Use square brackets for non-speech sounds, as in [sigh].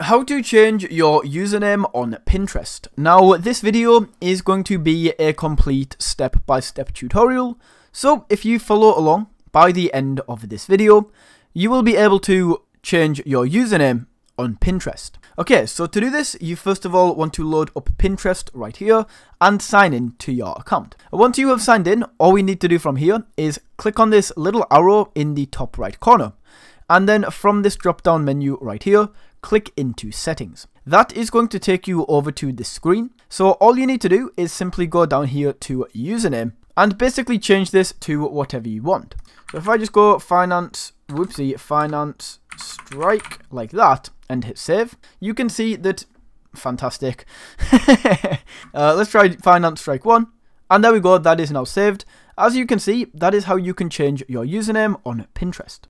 how to change your username on Pinterest. Now, this video is going to be a complete step-by-step -step tutorial, so if you follow along by the end of this video, you will be able to change your username on Pinterest. Okay, so to do this, you first of all want to load up Pinterest right here and sign in to your account. Once you have signed in, all we need to do from here is click on this little arrow in the top right corner. And then from this drop down menu right here, click into settings. That is going to take you over to this screen. So all you need to do is simply go down here to username and basically change this to whatever you want. So if I just go finance, whoopsie, finance strike like that and hit save, you can see that, fantastic. [laughs] uh, let's try finance strike one. And there we go, that is now saved. As you can see, that is how you can change your username on Pinterest.